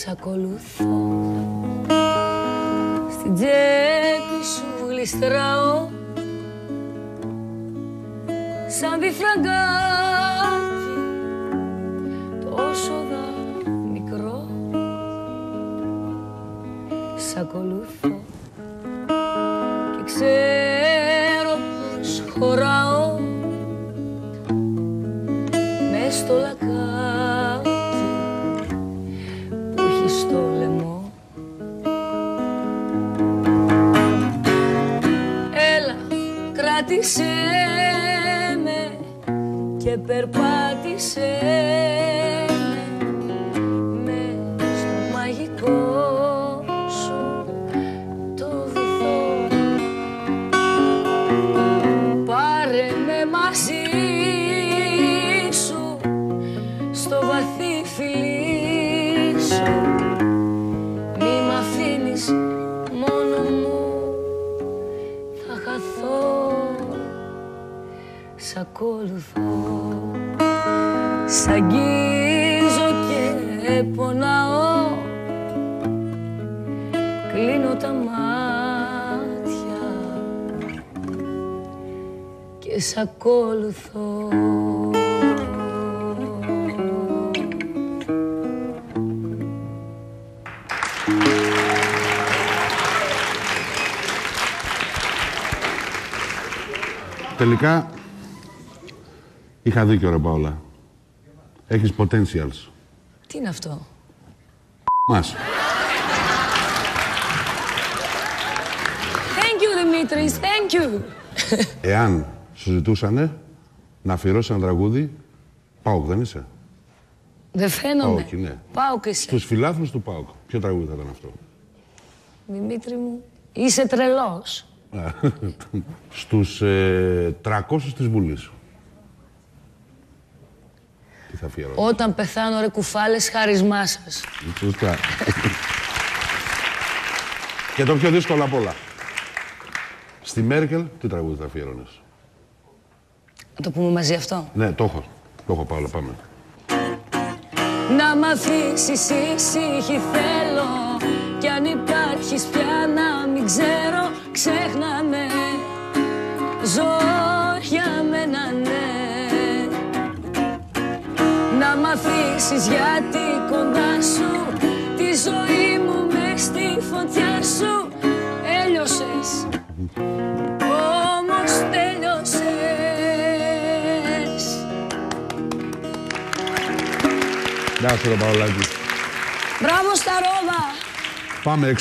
Σ' ακολουθώ Στην τσέπη σου γλιστράω. Σαν διφραγκάκι Τόσο δα μικρό. Σ' ακολουθώ Και ξέρω πως χωράω. Μες στο λακάτι κράτησέ με και περπάτησέ με με στο μαγικό σου το βυθό. Πάρε με μαζί σου στο βαθύ φιλί σου. Μη μ' αφήνεις Σ' ακολουθώ Σ' αγγίζω και πονάω. Κλείνω τα μάτια. Και σ' ακολουθώ Τελικά είχα δίκιο ρε Παόλα. Έχεις potentials. Τι είναι αυτό; Μας. Thank you Δημήτρης, thank you Εάν σου ζητούσανε να αφιερώσεις ένα τραγούδι, Πάοκ δεν είσαι; Δεν φαίνομαι Όχι, ναι. Πάω και εσύ Στους φιλάθλους του Πάοκ. Ποιο τραγούδι θα ήταν αυτό; Δημήτρη μου Είσαι τρελός Στους ε, 300 της Βουλής. Τι θα αφιερώσει. Όταν πεθάνω ρε κουφάλες χάρισμά σας Σωστά. Και το πιο δύσκολο απ' όλα. Στη Μέρκελ, τι τραγούδι θα αφιέρωνες. Να το πούμε μαζί αυτό; Ναι, το έχω. Το έχω, Παόλα, πάμε. Να μ' αφήσεις ήσυχη θέλω Κι αν υπάρχεις πια να μην ξέρω Ξέχνα αφήσεις γιατί κοντά σου Τη ζωή μου μες στη φωτιά σου Έλειωσες Όμως τέλειωσες Γεια σου, ρε Παολάκη. Μπράβο στα ρόδα! Πάμε έξω.